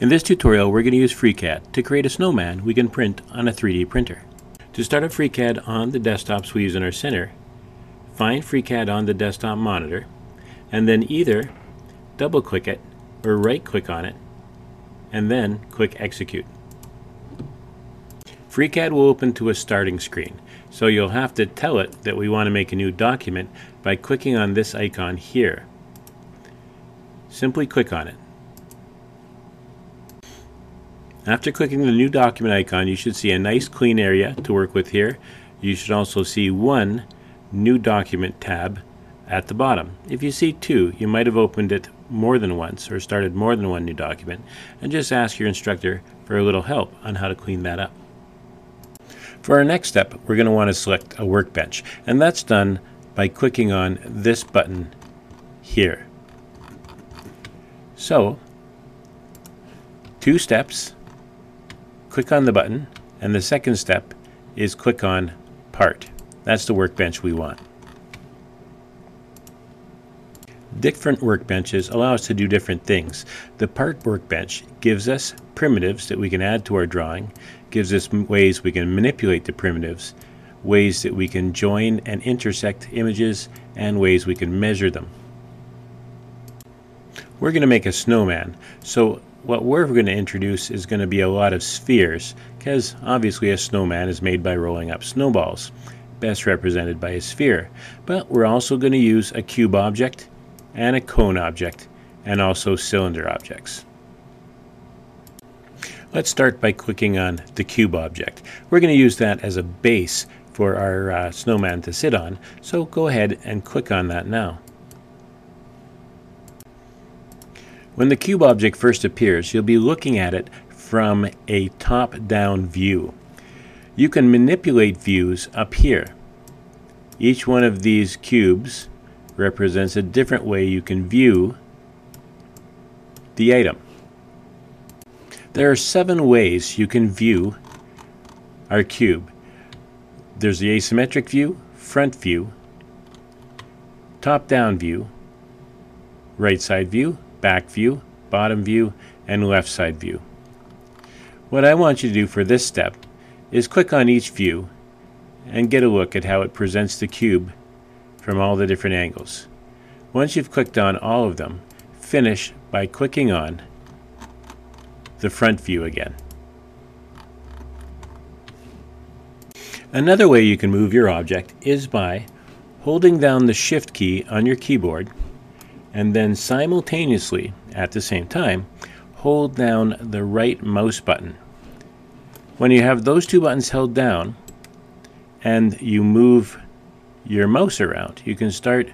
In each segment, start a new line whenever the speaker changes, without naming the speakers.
In this tutorial, we're going to use FreeCAD to create a snowman we can print on a 3D printer. To start up FreeCAD on the desktops we use in our center, find FreeCAD on the desktop monitor, and then either double-click it or right-click on it, and then click Execute. FreeCAD will open to a starting screen, so you'll have to tell it that we want to make a new document by clicking on this icon here. Simply click on it. After clicking the new document icon, you should see a nice clean area to work with here. You should also see one new document tab at the bottom. If you see two, you might have opened it more than once or started more than one new document, and just ask your instructor for a little help on how to clean that up. For our next step, we're going to want to select a workbench, and that's done by clicking on this button here. So, two steps click on the button, and the second step is click on Part. That's the workbench we want. Different workbenches allow us to do different things. The part workbench gives us primitives that we can add to our drawing, gives us ways we can manipulate the primitives, ways that we can join and intersect images, and ways we can measure them. We're going to make a snowman, so what we're going to introduce is going to be a lot of spheres, because obviously a snowman is made by rolling up snowballs, best represented by a sphere. But we're also going to use a cube object and a cone object, and also cylinder objects. Let's start by clicking on the cube object. We're going to use that as a base for our uh, snowman to sit on, so go ahead and click on that now. When the cube object first appears, you'll be looking at it from a top-down view. You can manipulate views up here. Each one of these cubes represents a different way you can view the item. There are seven ways you can view our cube. There's the asymmetric view, front view, top-down view, right side view, back view, bottom view, and left side view. What I want you to do for this step is click on each view and get a look at how it presents the cube from all the different angles. Once you've clicked on all of them, finish by clicking on the front view again. Another way you can move your object is by holding down the shift key on your keyboard and then simultaneously, at the same time, hold down the right mouse button. When you have those two buttons held down and you move your mouse around, you can start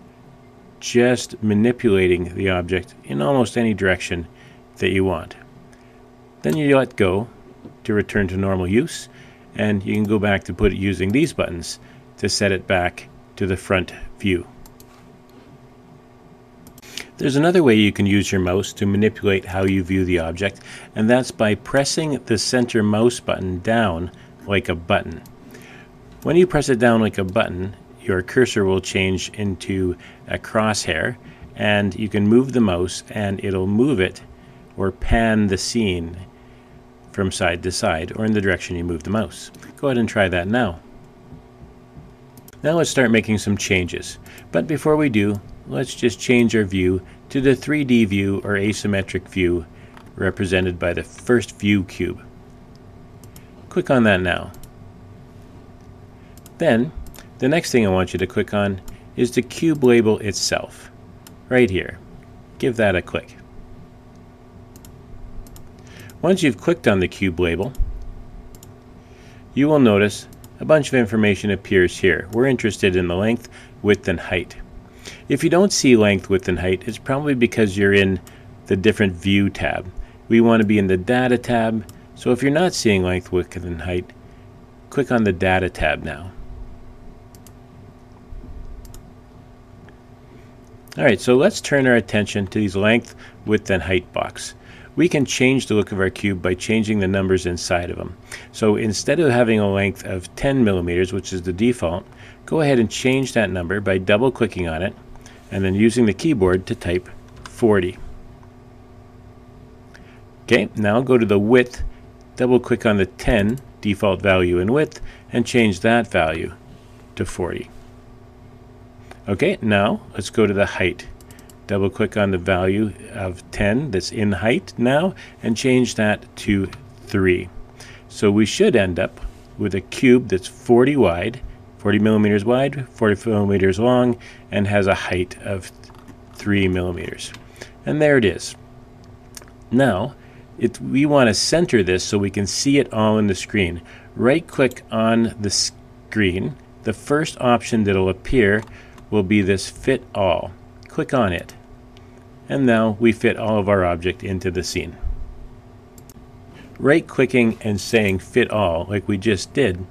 just manipulating the object in almost any direction that you want. Then you let go to return to normal use, and you can go back to put it using these buttons to set it back to the front view. There's another way you can use your mouse to manipulate how you view the object, and that's by pressing the center mouse button down like a button. When you press it down like a button, your cursor will change into a crosshair, and you can move the mouse and it'll move it or pan the scene from side to side or in the direction you move the mouse. Go ahead and try that now. Now let's start making some changes. But before we do, let's just change our view to the 3D view or asymmetric view represented by the first view cube. Click on that now. Then, the next thing I want you to click on is the cube label itself, right here. Give that a click. Once you've clicked on the cube label, you will notice a bunch of information appears here. We're interested in the length, width, and height. If you don't see length, width, and height, it's probably because you're in the different view tab. We want to be in the data tab, so if you're not seeing length, width, and height, click on the data tab now. Alright, so let's turn our attention to these length, width, and height box. We can change the look of our cube by changing the numbers inside of them. So instead of having a length of 10 millimeters, which is the default, go ahead and change that number by double clicking on it and then using the keyboard to type 40. Okay, now go to the width, double click on the 10 default value in width, and change that value to 40. Okay, now let's go to the height. Double click on the value of 10 that's in height now and change that to 3. So we should end up with a cube that's 40 wide, 40 millimeters wide, 40 millimeters long, and has a height of 3 millimeters. And there it is. Now, it, we want to center this so we can see it all in the screen. Right click on the screen. The first option that will appear will be this fit all. Click on it. And now we fit all of our object into the scene. Right clicking and saying fit all like we just did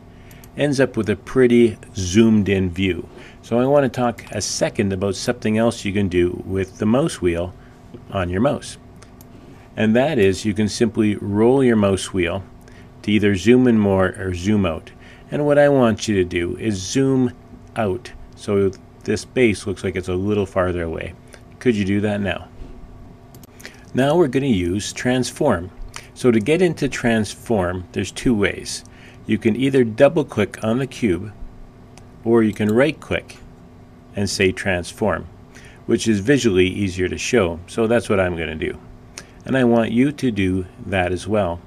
ends up with a pretty zoomed in view. So I want to talk a second about something else you can do with the mouse wheel on your mouse and that is you can simply roll your mouse wheel to either zoom in more or zoom out. And what I want you to do is zoom out so this base looks like it's a little farther away. Could you do that now? Now we're going to use transform. So to get into transform, there's two ways. You can either double click on the cube or you can right click and say transform, which is visually easier to show. So that's what I'm going to do and I want you to do that as well.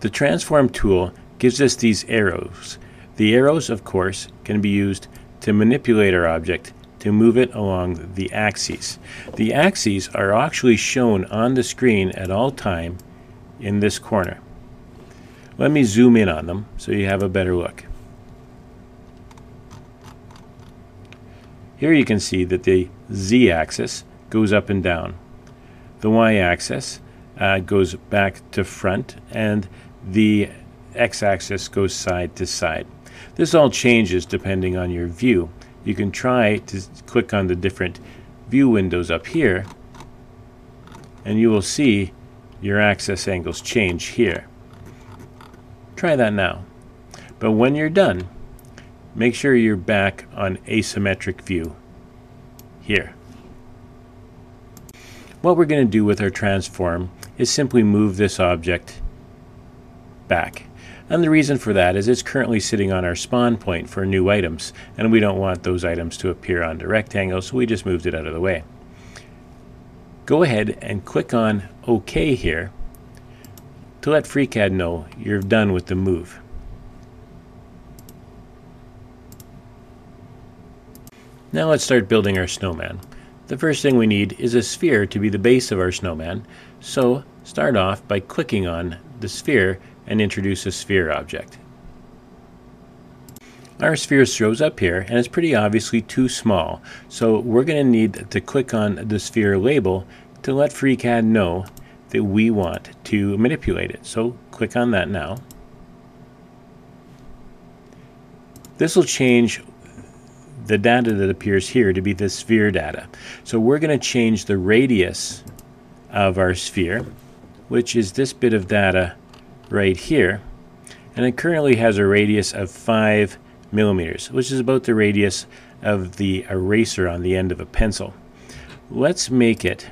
The transform tool gives us these arrows. The arrows, of course, can be used to manipulate our object to move it along the axes. The axes are actually shown on the screen at all time in this corner. Let me zoom in on them so you have a better look. Here you can see that the z-axis goes up and down. The y-axis uh, goes back to front and the x-axis goes side to side. This all changes depending on your view. You can try to click on the different view windows up here and you will see your axis angles change here. Try that now. But when you're done, make sure you're back on asymmetric view here. What we're going to do with our transform is simply move this object back. And the reason for that is it's currently sitting on our spawn point for new items, and we don't want those items to appear on the rectangle, so we just moved it out of the way. Go ahead and click on OK here to let FreeCAD know you're done with the move. Now let's start building our snowman. The first thing we need is a sphere to be the base of our snowman, so start off by clicking on the sphere and introduce a sphere object. Our sphere shows up here and it's pretty obviously too small, so we're going to need to click on the sphere label to let FreeCAD know that we want to manipulate it. So click on that now. This will change the data that appears here to be the sphere data. So we're going to change the radius of our sphere, which is this bit of data right here. And it currently has a radius of 5 millimeters, which is about the radius of the eraser on the end of a pencil. Let's make it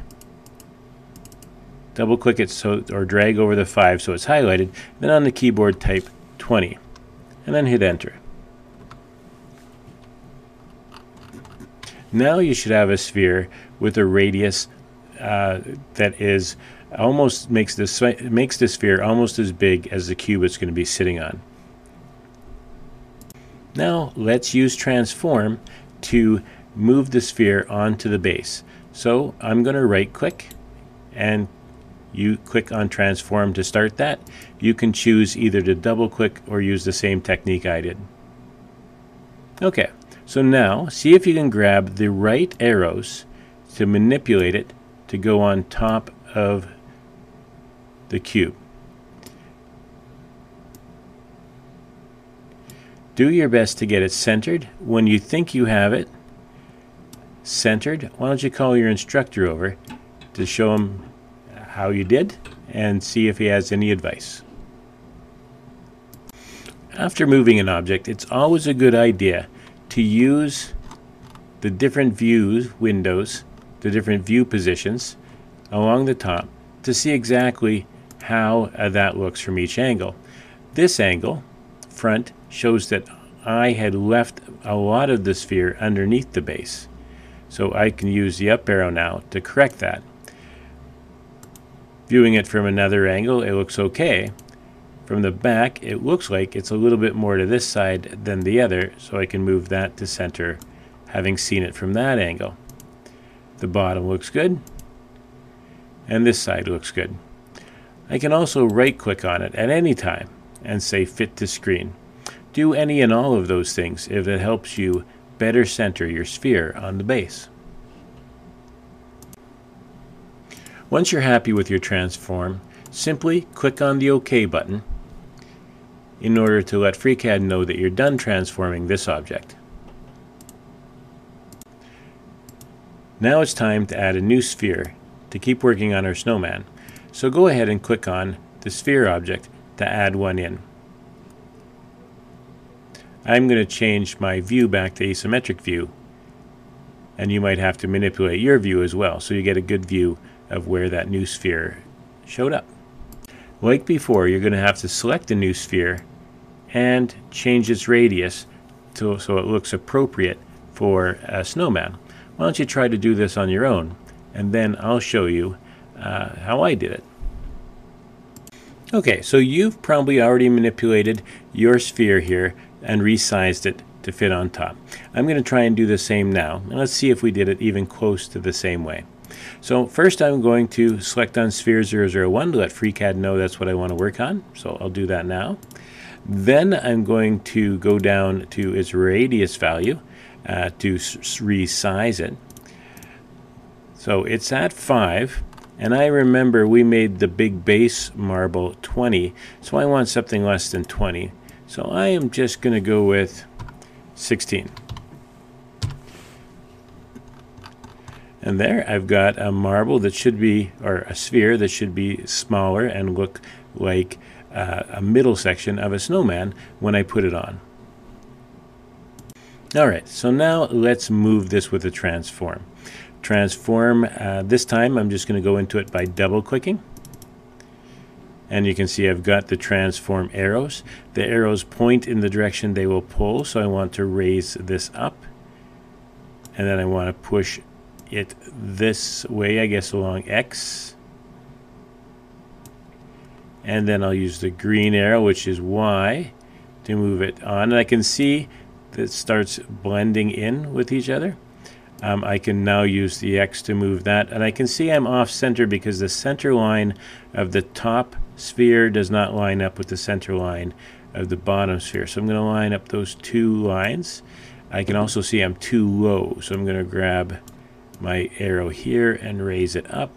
double click it so or drag over the 5 so it's highlighted then on the keyboard type 20 and then hit enter Now you should have a sphere with a radius uh, that is almost makes this makes the sphere almost as big as the cube it's going to be sitting on. Now let's use transform to move the sphere onto the base. So I'm going to right click and you click on transform to start that. You can choose either to double click or use the same technique I did. Okay, so now, see if you can grab the right arrows to manipulate it to go on top of the cube. Do your best to get it centered. When you think you have it centered, why don't you call your instructor over to show him how you did and see if he has any advice. After moving an object, it's always a good idea to use the different views windows, the different view positions along the top to see exactly how uh, that looks from each angle. This angle, front, shows that I had left a lot of the sphere underneath the base. So I can use the up arrow now to correct that. Viewing it from another angle, it looks okay. From the back, it looks like it's a little bit more to this side than the other, so I can move that to center, having seen it from that angle. The bottom looks good, and this side looks good. I can also right click on it at any time and say fit to screen. Do any and all of those things if it helps you better center your sphere on the base. Once you're happy with your transform, simply click on the OK button in order to let FreeCAD know that you're done transforming this object. Now it's time to add a new sphere to keep working on our snowman. So go ahead and click on the sphere object to add one in. I'm going to change my view back to asymmetric view and you might have to manipulate your view as well so you get a good view of where that new sphere showed up. Like before, you're going to have to select a new sphere and change its radius to, so it looks appropriate for a snowman. Why don't you try to do this on your own and then I'll show you uh, how I did it. Okay, so you've probably already manipulated your sphere here and resized it to fit on top. I'm going to try and do the same now, and let's see if we did it even close to the same way. So first I'm going to select on Sphere 001 to let FreeCAD know that's what I want to work on, so I'll do that now. Then I'm going to go down to its radius value uh, to resize it. So it's at 5, and I remember we made the big base marble 20, so I want something less than 20. So I am just going to go with 16. And there I've got a marble that should be, or a sphere that should be smaller and look like uh, a middle section of a snowman when I put it on. Alright, so now let's move this with a transform transform. Uh, this time I'm just going to go into it by double clicking. And you can see I've got the transform arrows. The arrows point in the direction they will pull, so I want to raise this up. And then I want to push it this way, I guess along X. And then I'll use the green arrow, which is Y, to move it on. And I can see that it starts blending in with each other um, I can now use the X to move that. And I can see I'm off center because the center line of the top sphere does not line up with the center line of the bottom sphere. So I'm going to line up those two lines. I can also see I'm too low. So I'm going to grab my arrow here and raise it up.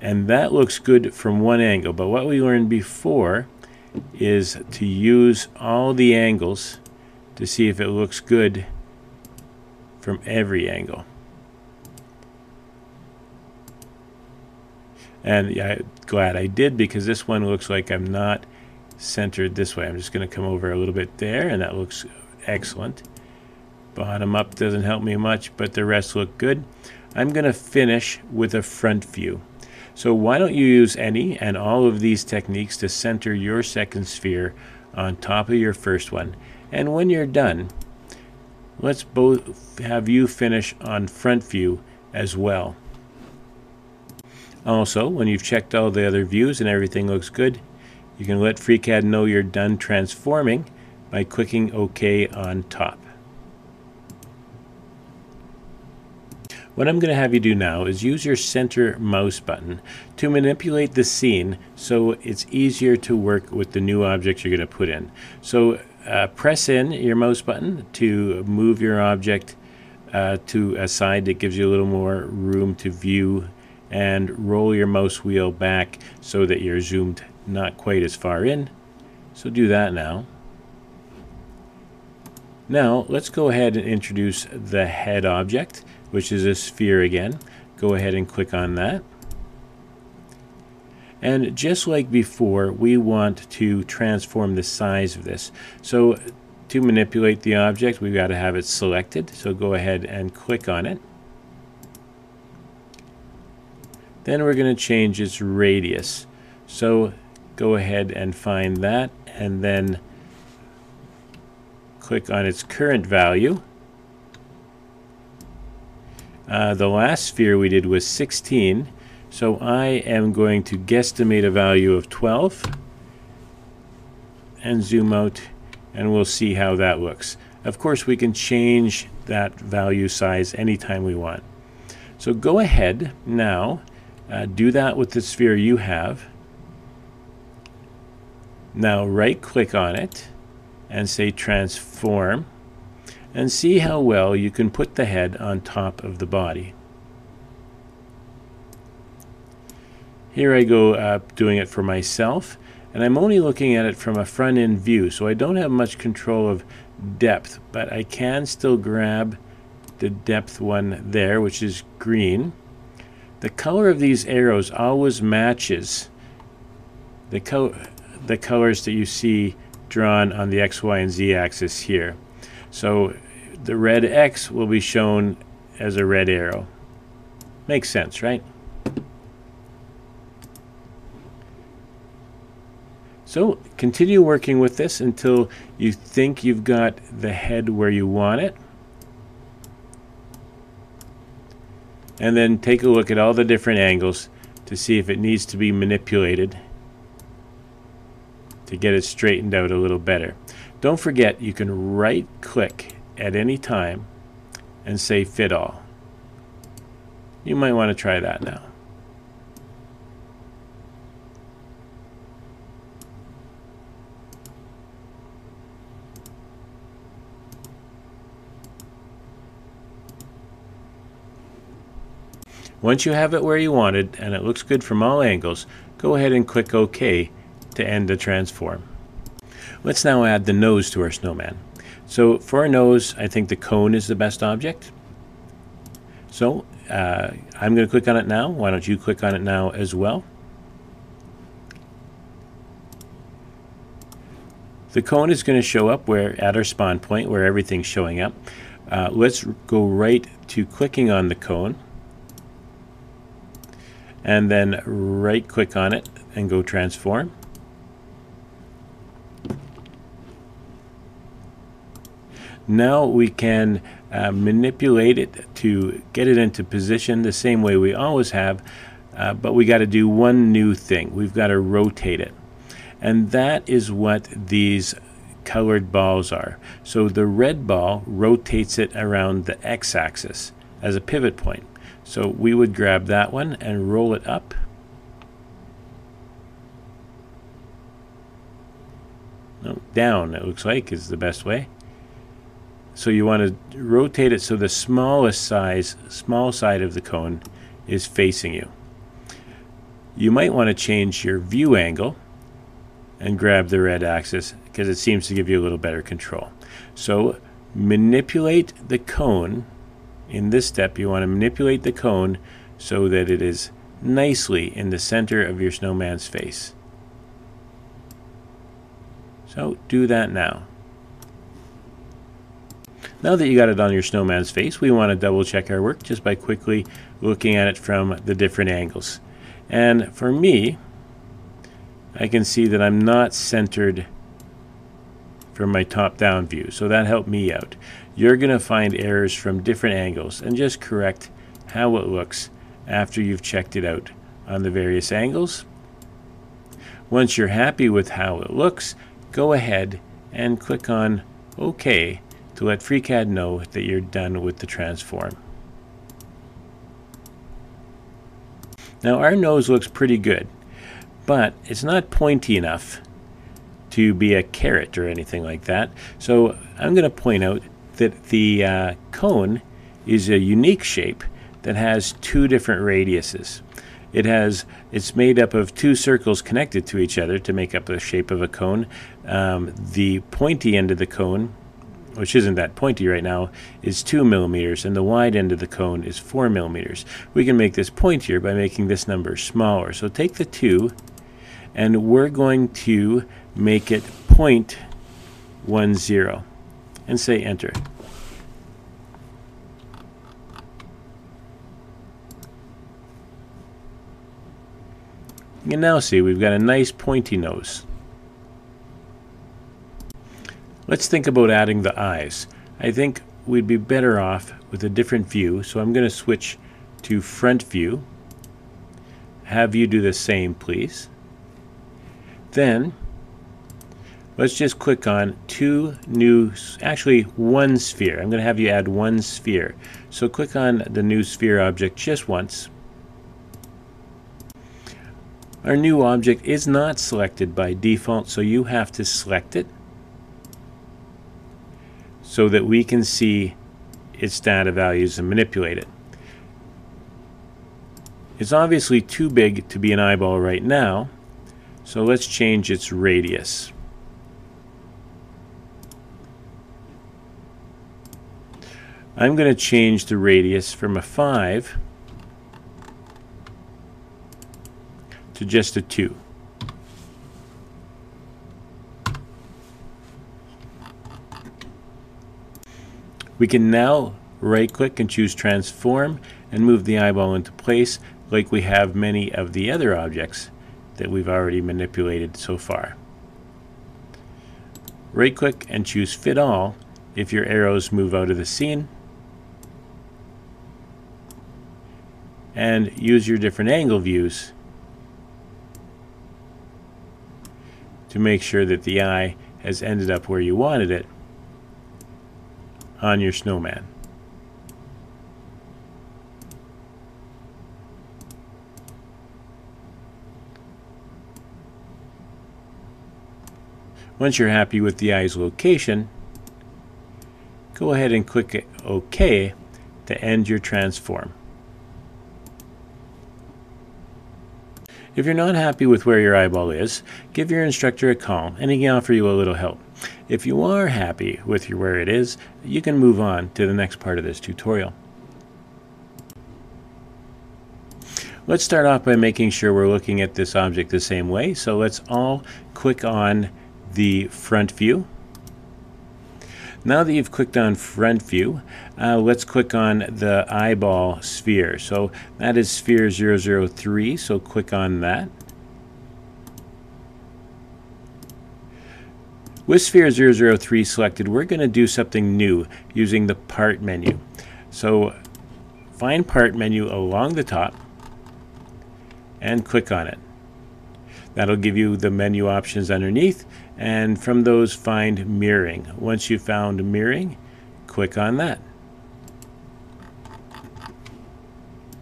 And that looks good from one angle. But what we learned before is to use all the angles to see if it looks good from every angle. And I'm glad I did because this one looks like I'm not centered this way. I'm just going to come over a little bit there and that looks excellent. Bottom up doesn't help me much, but the rest look good. I'm going to finish with a front view. So why don't you use any and all of these techniques to center your second sphere on top of your first one. And when you're done, let's both have you finish on front view as well. Also, when you've checked all the other views and everything looks good, you can let FreeCAD know you're done transforming by clicking OK on top. What I'm going to have you do now is use your center mouse button to manipulate the scene so it's easier to work with the new object you're going to put in. So uh, press in your mouse button to move your object uh, to a side that gives you a little more room to view and roll your mouse wheel back so that you're zoomed not quite as far in. So do that now. Now let's go ahead and introduce the head object, which is a sphere again. Go ahead and click on that. And just like before, we want to transform the size of this. So to manipulate the object, we've got to have it selected. So go ahead and click on it. Then we're going to change its radius. So go ahead and find that and then click on its current value. Uh, the last sphere we did was 16, so I am going to guesstimate a value of 12 and zoom out and we'll see how that looks. Of course, we can change that value size anytime we want. So go ahead now, uh, do that with the sphere you have. Now right click on it and say transform and see how well you can put the head on top of the body. Here I go uh, doing it for myself and I'm only looking at it from a front end view so I don't have much control of depth but I can still grab the depth one there which is green the color of these arrows always matches the color the colors that you see drawn on the X, Y, and Z axis here. So the red X will be shown as a red arrow. Makes sense, right? So continue working with this until you think you've got the head where you want it. And then take a look at all the different angles to see if it needs to be manipulated to get it straightened out a little better. Don't forget you can right click at any time and say fit all. You might want to try that now. Once you have it where you wanted and it looks good from all angles, go ahead and click OK to end the transform. Let's now add the nose to our snowman. So for a nose, I think the cone is the best object. So uh, I'm going to click on it now. Why don't you click on it now as well? The cone is going to show up where at our spawn point where everything's showing up. Uh, let's go right to clicking on the cone and then right click on it and go transform. Now we can uh, manipulate it to get it into position the same way we always have, uh, but we got to do one new thing. We've got to rotate it. And that is what these colored balls are. So the red ball rotates it around the x-axis as a pivot point. So we would grab that one and roll it up. No, down, it looks like, is the best way. So you want to rotate it so the smallest size, small side of the cone is facing you. You might want to change your view angle and grab the red axis because it seems to give you a little better control. So manipulate the cone in this step, you want to manipulate the cone so that it is nicely in the center of your snowman's face. So do that now. Now that you got it on your snowman's face, we want to double check our work just by quickly looking at it from the different angles. And for me, I can see that I'm not centered from my top-down view, so that helped me out you're going to find errors from different angles and just correct how it looks after you've checked it out on the various angles. Once you're happy with how it looks, go ahead and click on OK to let FreeCAD know that you're done with the transform. Now our nose looks pretty good, but it's not pointy enough to be a carrot or anything like that. So I'm going to point out that the uh, cone is a unique shape that has two different radiuses. It has it's made up of two circles connected to each other to make up the shape of a cone. Um, the pointy end of the cone, which isn't that pointy right now, is two millimeters, and the wide end of the cone is four millimeters. We can make this pointier by making this number smaller. So take the two, and we're going to make it point one zero and say enter. You can now see we've got a nice pointy nose. Let's think about adding the eyes. I think we'd be better off with a different view, so I'm going to switch to front view. Have you do the same, please. Then, let's just click on two new, actually one sphere. I'm going to have you add one sphere. So click on the new sphere object just once. Our new object is not selected by default, so you have to select it so that we can see its data values and manipulate it. It's obviously too big to be an eyeball right now, so let's change its radius. I'm going to change the radius from a 5 to just a 2. We can now right click and choose transform and move the eyeball into place like we have many of the other objects that we've already manipulated so far. Right click and choose fit all if your arrows move out of the scene and use your different angle views to make sure that the eye has ended up where you wanted it on your snowman. Once you're happy with the eye's location, go ahead and click OK to end your transform. If you're not happy with where your eyeball is, give your instructor a call and he can offer you a little help. If you are happy with your where it is, you can move on to the next part of this tutorial. Let's start off by making sure we're looking at this object the same way. So let's all click on the front view. Now that you've clicked on front view, uh, let's click on the eyeball sphere. So that is sphere 003, so click on that. With Sphere 003 selected, we're going to do something new using the Part menu. So find Part menu along the top and click on it. That'll give you the menu options underneath and from those find mirroring. Once you've found mirroring, click on that.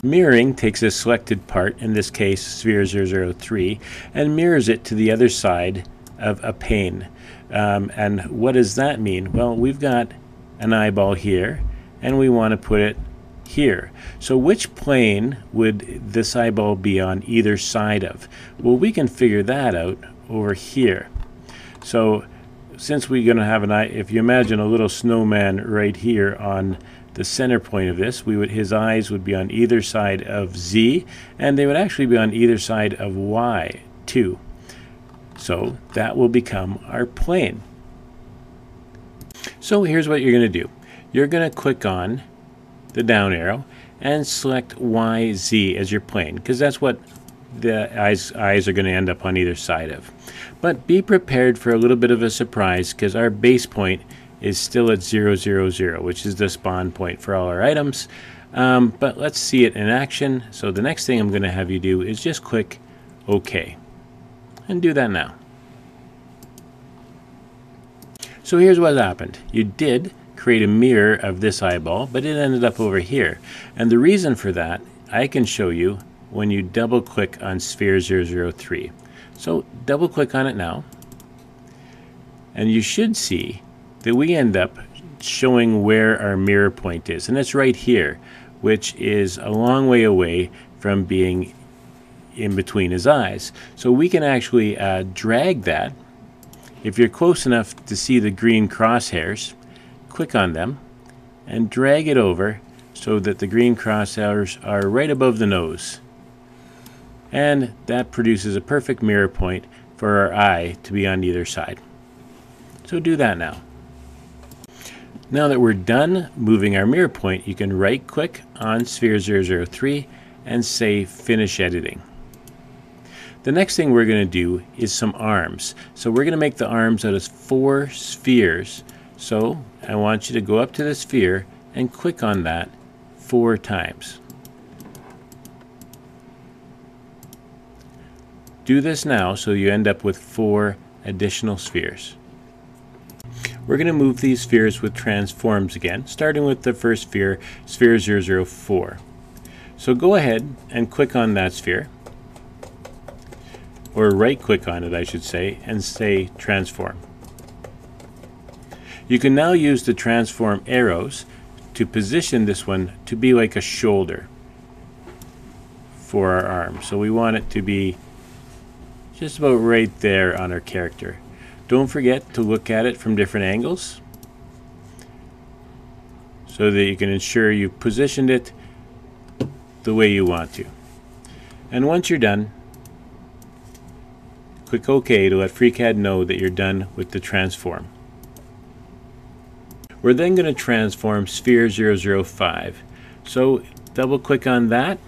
Mirroring takes a selected part, in this case sphere 003, and mirrors it to the other side of a pane. Um, and what does that mean? Well, we've got an eyeball here, and we want to put it here. So which plane would this eyeball be on either side of? Well, we can figure that out over here. So since we're going to have an eye, if you imagine a little snowman right here on the center point of this, we would his eyes would be on either side of Z, and they would actually be on either side of Y too. So that will become our plane. So here's what you're going to do. You're going to click on the down arrow and select YZ as your plane because that's what the eyes, eyes are going to end up on either side of. But be prepared for a little bit of a surprise because our base point is still at 000, which is the spawn point for all our items. Um, but let's see it in action. So the next thing I'm going to have you do is just click OK and do that now. So here's what happened. You did create a mirror of this eyeball, but it ended up over here. And the reason for that, I can show you when you double click on Sphere 003. So double click on it now, and you should see that we end up showing where our mirror point is. And it's right here, which is a long way away from being in between his eyes. So we can actually uh, drag that. If you're close enough to see the green crosshairs, click on them and drag it over so that the green crosshairs are right above the nose. And that produces a perfect mirror point for our eye to be on either side. So do that now. Now that we're done moving our mirror point, you can right click on Sphere 003 and say Finish Editing. The next thing we're going to do is some arms. So we're going to make the arms out of four spheres. So I want you to go up to the sphere and click on that four times. Do this now so you end up with four additional spheres. We're going to move these spheres with transforms again, starting with the first sphere, sphere 004. So go ahead and click on that sphere, or right click on it I should say, and say transform. You can now use the transform arrows to position this one to be like a shoulder for our arm. So we want it to be just about right there on our character. Don't forget to look at it from different angles so that you can ensure you've positioned it the way you want to. And once you're done, click OK to let FreeCAD know that you're done with the transform. We're then going to transform sphere 005. So double click on that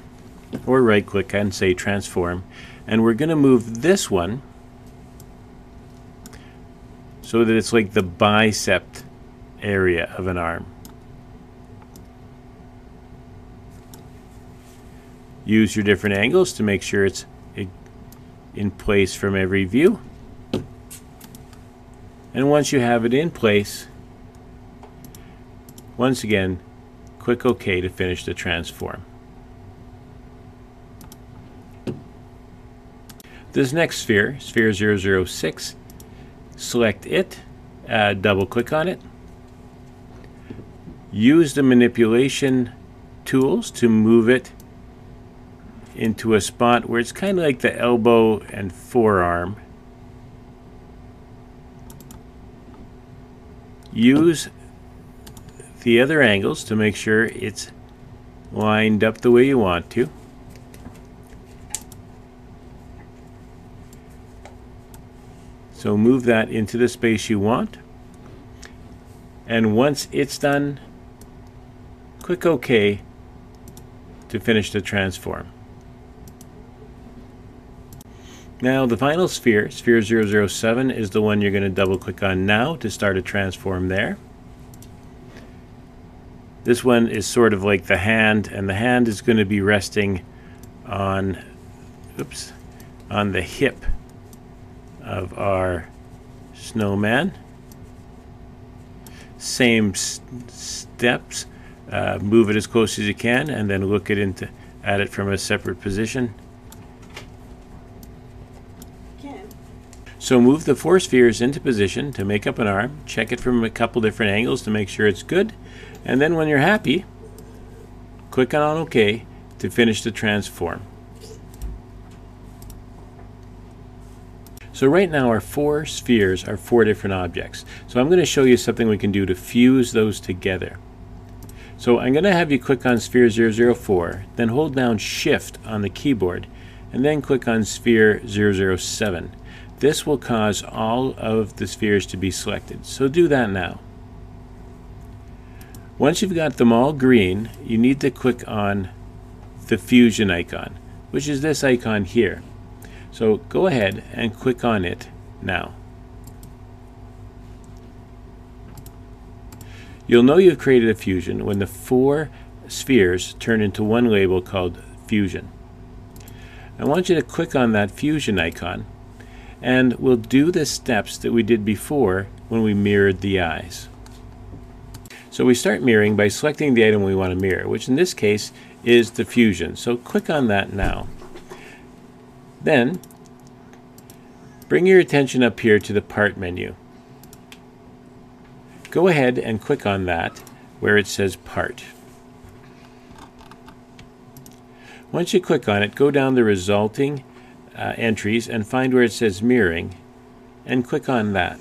or right click and say transform and we're going to move this one so that it's like the bicep area of an arm. Use your different angles to make sure it's in place from every view. And once you have it in place, once again, click OK to finish the transform. This next sphere, sphere 006, select it, uh, double click on it, use the manipulation tools to move it into a spot where it's kind of like the elbow and forearm. Use the other angles to make sure it's lined up the way you want to. So move that into the space you want. And once it's done, click OK to finish the transform. Now the final sphere, sphere 007, is the one you're going to double click on now to start a transform there. This one is sort of like the hand, and the hand is going to be resting on, oops, on the hip of our snowman. Same steps. Uh, move it as close as you can and then look it into at it from a separate position. So move the four spheres into position to make up an arm. Check it from a couple different angles to make sure it's good. And then when you're happy, click on OK to finish the transform. So right now our four spheres are four different objects. So I'm going to show you something we can do to fuse those together. So I'm going to have you click on sphere 004, then hold down shift on the keyboard, and then click on sphere 007. This will cause all of the spheres to be selected. So do that now. Once you've got them all green, you need to click on the fusion icon, which is this icon here. So go ahead and click on it now. You'll know you've created a fusion when the four spheres turn into one label called fusion. I want you to click on that fusion icon and we'll do the steps that we did before when we mirrored the eyes. So we start mirroring by selecting the item we want to mirror, which in this case is the fusion. So click on that now. Then, bring your attention up here to the Part menu. Go ahead and click on that where it says Part. Once you click on it, go down the resulting uh, entries and find where it says Mirroring and click on that.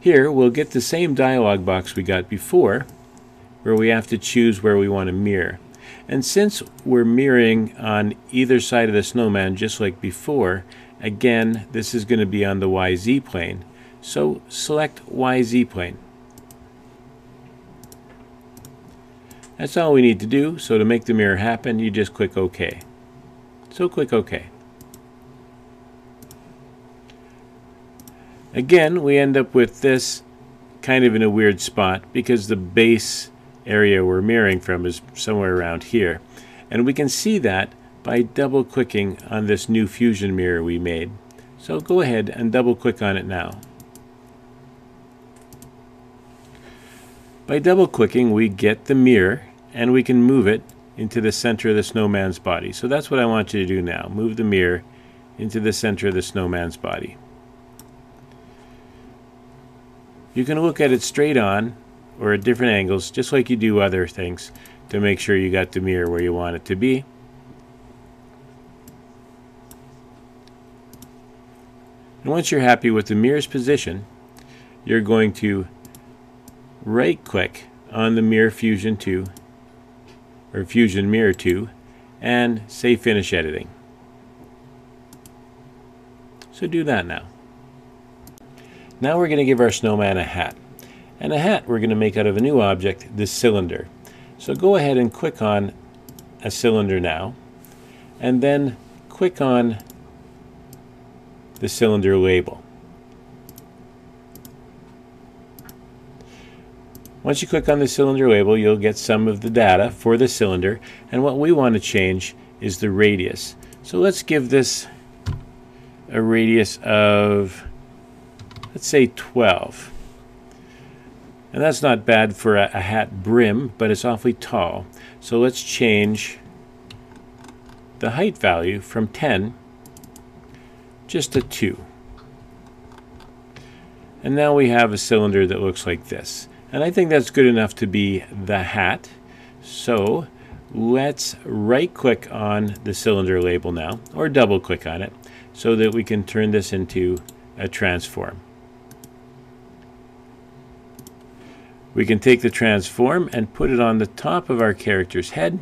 Here we'll get the same dialog box we got before where we have to choose where we want to mirror. And since we're mirroring on either side of the snowman just like before, again, this is going to be on the YZ plane. So select YZ plane. That's all we need to do. So to make the mirror happen, you just click OK. So click OK. Again, we end up with this kind of in a weird spot because the base area we're mirroring from is somewhere around here. And we can see that by double clicking on this new fusion mirror we made. So go ahead and double click on it now. By double clicking we get the mirror and we can move it into the center of the snowman's body. So that's what I want you to do now. Move the mirror into the center of the snowman's body. You can look at it straight on or at different angles just like you do other things to make sure you got the mirror where you want it to be. And once you're happy with the mirror's position, you're going to right click on the Mirror Fusion 2 or Fusion Mirror 2 and say Finish Editing. So do that now. Now we're going to give our snowman a hat. And a hat we're going to make out of a new object, this cylinder. So go ahead and click on a cylinder now, and then click on the cylinder label. Once you click on the cylinder label, you'll get some of the data for the cylinder, and what we want to change is the radius. So let's give this a radius of let's say 12. And that's not bad for a, a, hat brim, but it's awfully tall. So let's change the height value from 10 just to 2. And now we have a cylinder that looks like this. And I think that's good enough to be the hat. So let's right click on the cylinder label now, or double click on it, so that we can turn this into a transform. We can take the transform and put it on the top of our character's head.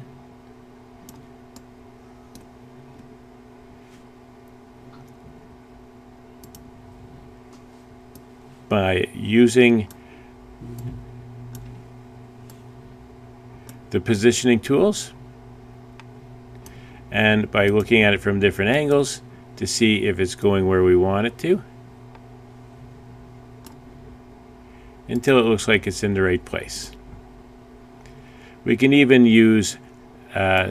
by using the positioning tools and by looking at it from different angles to see if it's going where we want it to. until it looks like it's in the right place. We can even use uh,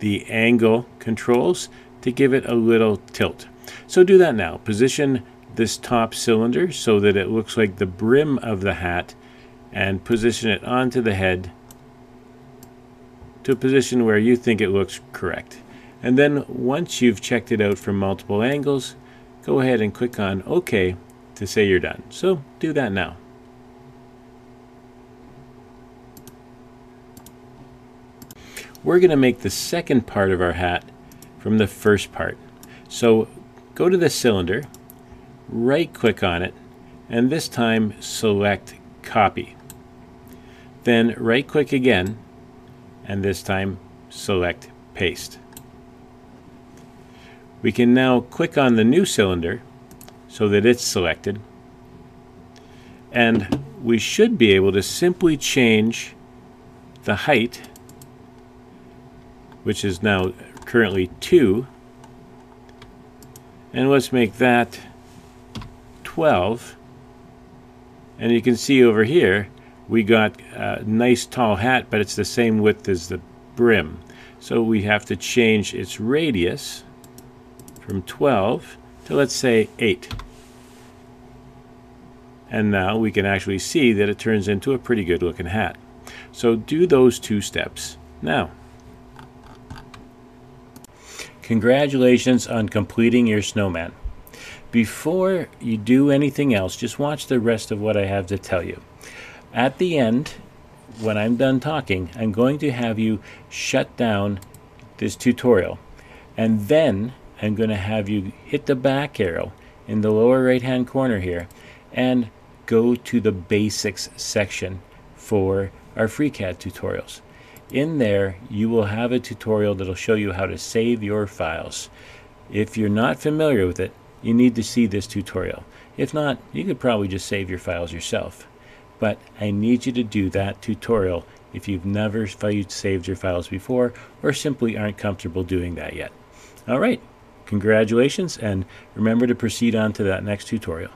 the angle controls to give it a little tilt. So do that now. Position this top cylinder so that it looks like the brim of the hat and position it onto the head to a position where you think it looks correct. And then once you've checked it out from multiple angles, go ahead and click on OK to say you're done. So do that now. We're going to make the second part of our hat from the first part. So go to the cylinder, right click on it, and this time select copy. Then right click again, and this time select paste. We can now click on the new cylinder so that it's selected. And we should be able to simply change the height, which is now currently 2. And let's make that 12. And you can see over here, we got a nice tall hat, but it's the same width as the brim. So we have to change its radius from 12 to let's say 8. And now we can actually see that it turns into a pretty good looking hat. So do those two steps now. Congratulations on completing your snowman. Before you do anything else, just watch the rest of what I have to tell you. At the end, when I'm done talking, I'm going to have you shut down this tutorial. And then I'm going to have you hit the back arrow in the lower right hand corner here and go to the basics section for our FreeCAD tutorials. In there, you will have a tutorial that'll show you how to save your files. If you're not familiar with it, you need to see this tutorial. If not, you could probably just save your files yourself. But I need you to do that tutorial if you've never uh, saved your files before or simply aren't comfortable doing that yet. All right, congratulations and remember to proceed on to that next tutorial.